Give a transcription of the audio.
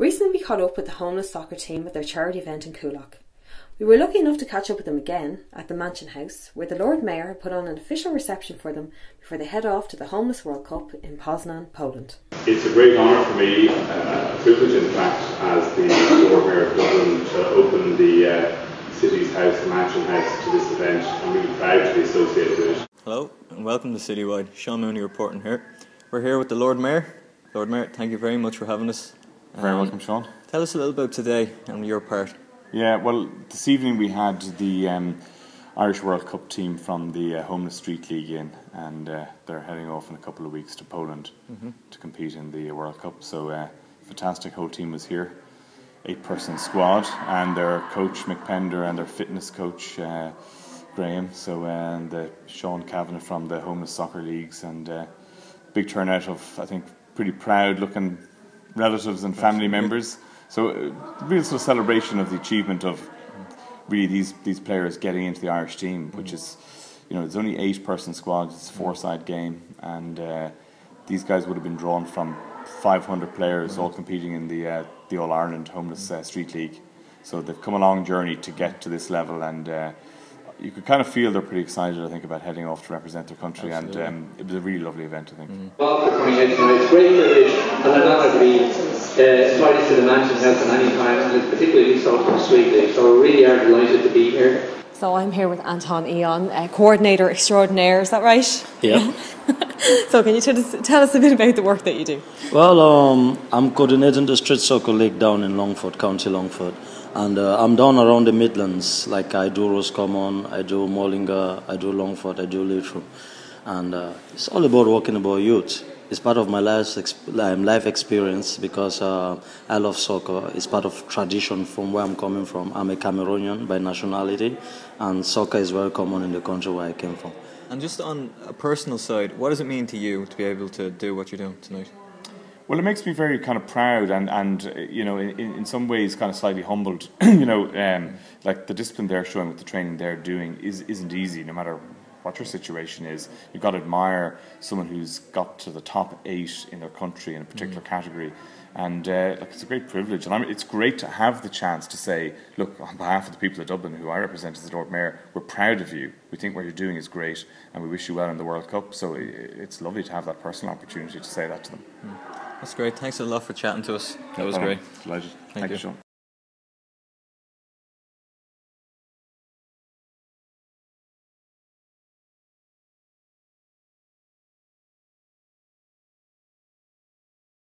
Recently, we caught up with the homeless soccer team at their charity event in Coolock. We were lucky enough to catch up with them again at the Mansion House, where the Lord Mayor had put on an official reception for them before they head off to the Homeless World Cup in Poznan, Poland. It's a great honour for me, uh, a privilege in fact, as the Lord Mayor of Dublin to open the uh, city's house, the Mansion House, to this event. I'm really proud to be associated with it. Hello and welcome to Citywide. Sean Mooney reporting here. We're here with the Lord Mayor. Lord Mayor, thank you very much for having us. Very Um, welcome, Sean. Tell us a little about today and your part. Yeah, well, this evening we had the um, Irish World Cup team from the uh, Homeless Street League in, and uh, they're heading off in a couple of weeks to Poland to compete in the World Cup. So, uh, fantastic whole team was here, eight person squad, and their coach Mick Pender and their fitness coach uh, Graham. So, uh, and uh, Sean Kavanagh from the Homeless Soccer Leagues, and uh, big turnout of I think pretty proud looking relatives and family members. So, uh, real sort of celebration of the achievement of really these these players getting into the Irish team, which is, you know, it's only eight person squad, it's a four side game, and uh, these guys would have been drawn from 500 players all competing in the uh, the All Ireland Homeless uh, Street League. So they've come a long journey to get to this level, and uh, you could kind of feel they're pretty excited. I think about heading off to represent their country, and um, it was a really lovely event. I think. Bob for coming in tonight. It's great privilege and an honour to be uh, invited to the Mansion House at any time, and it's particularly so from Street League. So we really are delighted to be here. So I'm here with Antem Eyong, uh, coordinator extraordinaire. Is that right? Yeah. So can you tell us, tell us a bit about the work that you do? Well, um, I'm coordinating the street soccer league down in Longford, County Longford, and uh, I'm down around the Midlands. Like I do Roscommon, I do Mullingar, I do Longford, I do Leitrim, and uh, it's all about working about youth. It's part of my life, exp- um, life experience because uh, I love soccer. It's part of tradition from where I'm coming from. I'm a Cameroonian by nationality, and soccer is very common in the country where I came from. And just on a personal side, what does it mean to you to be able to do what you're doing tonight? Well, it makes me very kind of proud and, and you know, in, in some ways kind of slightly humbled. you know, um, like the discipline they're showing with the training they're doing is, isn't easy, no matter what your situation is. You've got to admire someone who's got to the top eight in their country in a particular category. And uh, like, it's a great privilege. And I'm, it's great to have the chance to say, look, on behalf of the people of Dublin who I represent as the Lord Mayor, we're proud of you. We think what you're doing is great and we wish you well in the World Cup. So i- it's lovely to have that personal opportunity to say that to them. That's great. Thanks a lot for chatting to us. That was great. Delighted. Thank Thank, you. you, Sean.